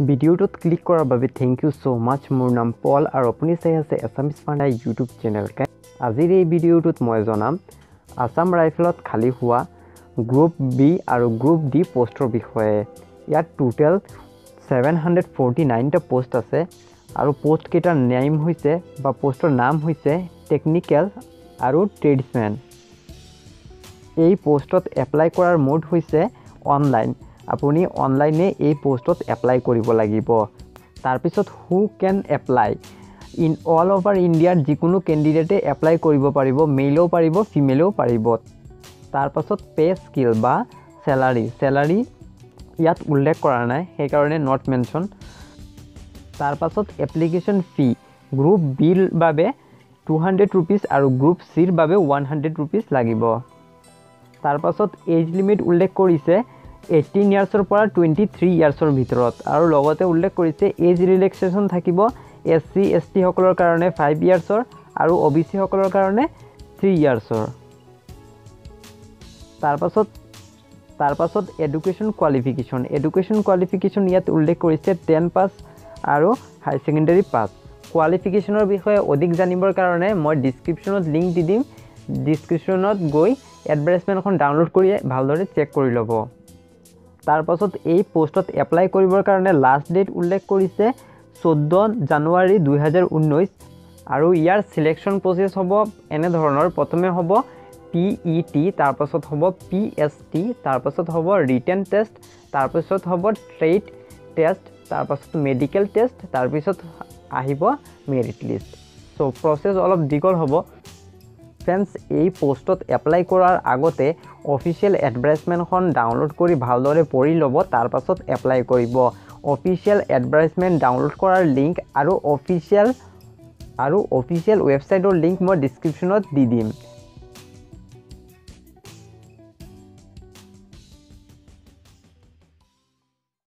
ভিডিঅ'টোত ক্লিক কৰাৰ বাবে থেংক ইউ ছ' মাছ মোৰ নাম পল আৰু আপুনি চাই আছে এছামিজ পাণ্ডা ইউটিউব চেনেল আজিৰ এই ভিডিঅ'টোত মই জনাম আছাম ৰাইফলত খালী হোৱা গ্ৰুপ বি আৰু গ্ৰুপ ডি পষ্টৰ বিষয়ে। ইয়াত টোটেল ছেভেন হাণ্ড্ৰেড ফৰ্টি নাইনটা পষ্ট আছে আৰু পষ্টকেইটাৰ নেম হৈছে বা পষ্টৰ নাম হৈছে টেকনিকেল আৰু ট্ৰেডছমেন এই পষ্টত এপ্লাই কৰাৰ মোড হৈছে অনলাইন আপুনি অনলাইনে এই পষ্টত এপ্লাই কৰিব লাগিব। তাৰপিছত who can apply in all over ইণ্ডিয়াৰ যিকোনো কেণ্ডিডেটে এপ্লাই কৰিব পাৰিব মেইলেও পাৰিব ফিমেলেও পাৰিব। তাৰপাছত পে স্কিল বা চেলাৰী চেলাৰী ইয়াত উল্লেখ কৰা নাই সেইকাৰণে নট মেনশ্যন তাৰপাছত এপ্লিকেশ্যন ফি গ্ৰুপ বিৰ বাবে টু হাণ্ড্ৰেড ৰুপিজ আৰু গ্ৰুপ চিৰ বাবে ওৱান হাণ্ড্ৰেড ৰুপিজ লাগিব। তাৰপাছত এজ লিমিট উল্লেখ কৰিছে। এইটিন ইয়াৰ্ছৰ পৰা টুৱেণ্টি থ্ৰী ইয়াৰ্ছৰ ভিতৰত। আৰু লগতে উল্লেখ কৰিছে এজ ৰিলেক্সেশ্যন থাকিব এছ চি এছ টিসকলৰ কাৰণে ফাইভ ইয়াৰ্ছৰ আৰু অ' বি চিসকলৰ কাৰণে থ্ৰী ইয়াৰ্ছৰ তাৰপাছত তাৰপাছত এডুকেশ্যন কোৱালিফিকেশ্যন এডুকেশ্যন কোৱালিফিকেশ্যন ইয়াত উল্লেখ কৰিছে টেন পাছ আৰু হাই ছেকেণ্ডেৰী পাছ কোৱালিফিকেশ্যনৰ বিষয়ে অধিক জানিবৰ কাৰণে মই ডিছক্ৰিপশ্যনত লিংক দি দিম। ডিছক্ৰিপশ্যনত গৈ এডভাৰটাইজমেণ্টখন ডাউনলোড কৰি ভালদৰে চেক কৰি ল'ব। তাৰপাছত এই পষ্টত এপ্লাই কৰিবৰ কাৰণে লাষ্ট ডেট উল্লেখ কৰিছে চৈধ্য জানুৱাৰী দুহেজাৰ ঊনৈছ আৰু ইয়াৰ চিলেকশ্যন প্ৰচেছ হ'ব এনেধৰণৰ প্ৰথমে হ'ব পি ই টি তাৰপাছত হ'ব পি এছ টি তাৰপাছত হ'ব ৰিটেন টেষ্ট তাৰপিছত হ'ব ট্ৰেড টেষ্ট তাৰপাছত মেডিকেল টেষ্ট তাৰপিছত আহিব মেৰিট লিষ্ট চ' প্ৰচেছ অলপ দীঘল হ'ব। ফ্ৰেণ্ডছ এই পষ্টত এপ্লাই কৰাৰ আগতে অফিচিয়েল এডভাৰটাইজমেণ্টখন ডাউনলোড কৰি ভালদৰে পঢ়ি ল'ব তাৰপাছত এপ্লাই কৰিব। অফিচিয়েল এডভাৰটাইজমেণ্ট ডাউনলোড কৰাৰ লিংক আৰু অফিচিয়েল আৰু অফিচিয়েল ৱেবছাইটৰ লিংক মই ডিছক্ৰিপশ্যনত দি দিম।